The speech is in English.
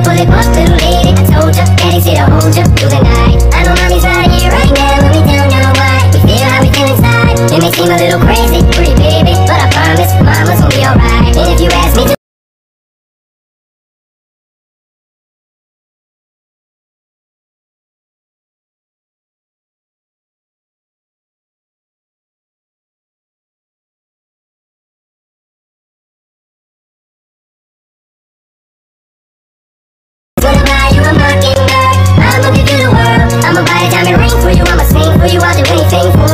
got bullet boss to the lady I told ya, can't easy to hold ya through the night. I know mommy's right here right now And we don't know why. We feel how we feel inside. It may seem a little crazy stay